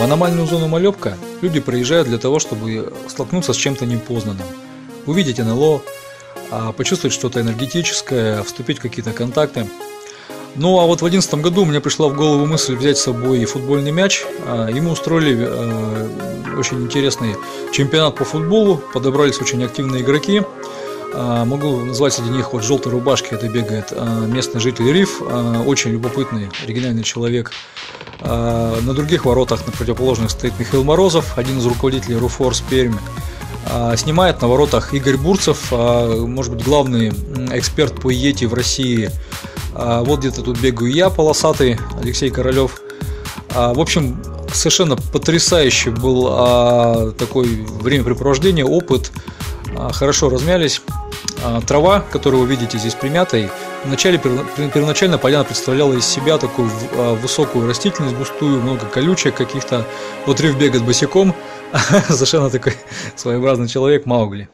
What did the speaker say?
В аномальную зону Малепка люди приезжают для того, чтобы столкнуться с чем-то непознанным. Увидеть НЛО, а, почувствовать что-то энергетическое, вступить в какие-то контакты. Ну а вот в 2011 году мне пришла в голову мысль взять с собой футбольный мяч. А, и устроили э, очень интересный чемпионат по футболу, подобрались очень активные игроки. А, могу назвать среди них вот желтой рубашки, это бегает местный житель Риф, очень любопытный, оригинальный человек. На других воротах на противоположных стоит Михаил Морозов, один из руководителей Руфорс Пермь. Снимает на воротах Игорь Бурцев, может быть главный эксперт по Йети в России а, вот где-то тут бегаю я, полосатый, Алексей Королев. А, в общем, совершенно потрясающий был а, такой времяпрепровождение, опыт. Хорошо размялись. Трава, которую вы видите здесь примятой, вначале первоначально поляна представляла из себя такую высокую растительность, густую, много колючек каких-то. Вот Рив бегает босиком, совершенно такой своеобразный человек Маугли.